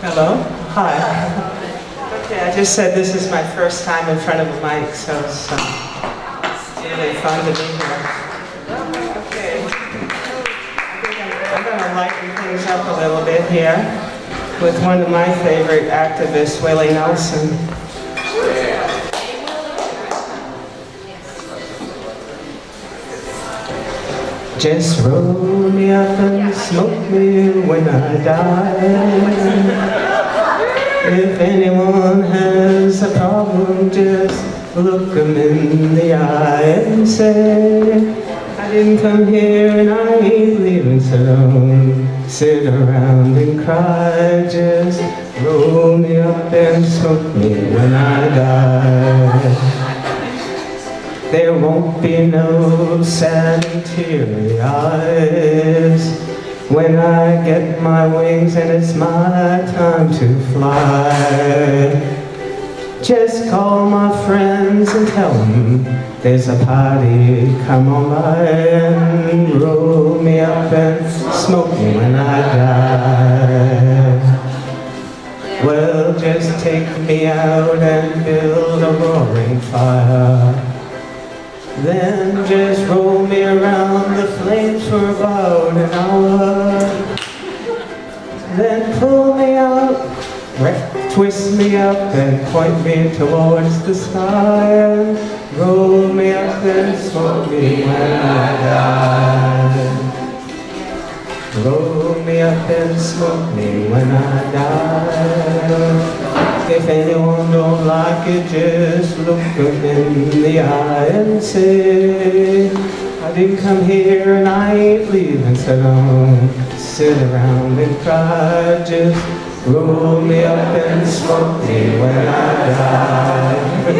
Hello? Hi. Okay, I just said this is my first time in front of a mic, so it's uh, really fun to be here. Okay. I'm going to lighten things up a little bit here with one of my favorite activists, Willie Nelson. Just roll me up when I die. If anyone has a problem, just look them in the eye and say, I didn't come here and I ain't leaving, so don't sit around and cry. Just roll me up and smoke me when I die. There won't be no sad teary eyes When I get my wings and it's my time to fly Just call my friends and tell them There's a party, come on by And roll me up and smoke me when I die Well, just take me out and build a roaring fire then just roll me around the flames for about an hour. Then pull me out, twist me up and point me towards the sky. and Roll me up and smoke me when I die. Roll me up and smoke me when I die. If anyone don't like it, just look them in the eye and say, I didn't come here and I ain't leaving, so don't sit around and cry. Just roll me up and smoke me when I die.